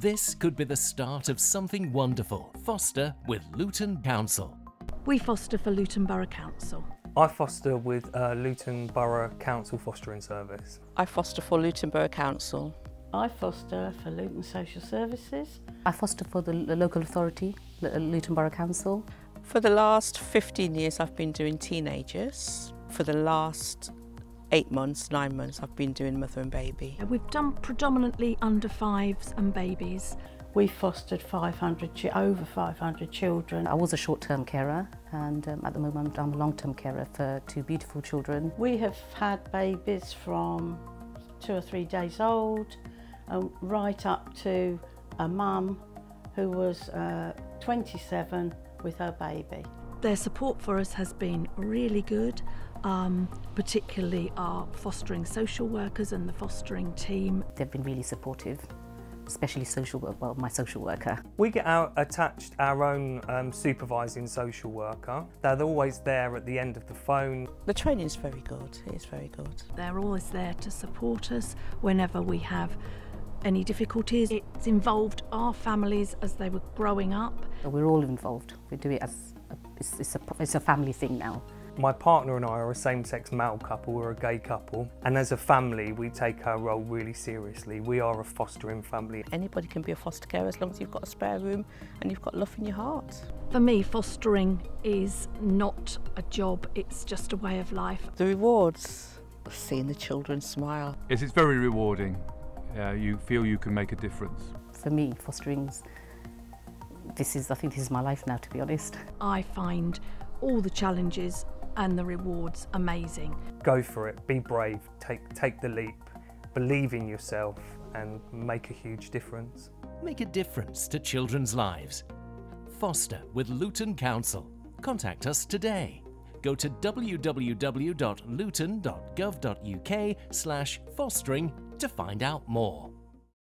This could be the start of something wonderful. Foster with Luton Council. We foster for Luton Borough Council. I foster with uh, Luton Borough Council Fostering Service. I foster for Luton Borough Council. I foster for Luton Social Services. I foster for the local authority, Luton Borough Council. For the last 15 years I've been doing teenagers. For the last eight months, nine months I've been doing mother and baby. We've done predominantly under fives and babies. We fostered 500, over 500 children. I was a short-term carer and um, at the moment I'm a long-term carer for two beautiful children. We have had babies from two or three days old um, right up to a mum who was uh, 27 with her baby. Their support for us has been really good, um, particularly our fostering social workers and the fostering team. They've been really supportive especially social well my social worker. We get our, attached our own um, supervising social worker. They're always there at the end of the phone. The training is very good, it is very good. They're always there to support us whenever we have any difficulties. It's involved our families as they were growing up. We're all involved. We do it as a, it's, it's, a, it's a family thing now. My partner and I are a same-sex male couple, we're a gay couple, and as a family we take our role really seriously. We are a fostering family. Anybody can be a foster carer as long as you've got a spare room and you've got love in your heart. For me, fostering is not a job, it's just a way of life. The rewards, seeing the children smile. Yes, it's very rewarding. Uh, you feel you can make a difference. For me, fostering's this is, I think this is my life now, to be honest. I find all the challenges and the rewards amazing. Go for it, be brave, take, take the leap, believe in yourself and make a huge difference. Make a difference to children's lives. Foster with Luton Council. Contact us today. Go to www.luton.gov.uk slash fostering to find out more.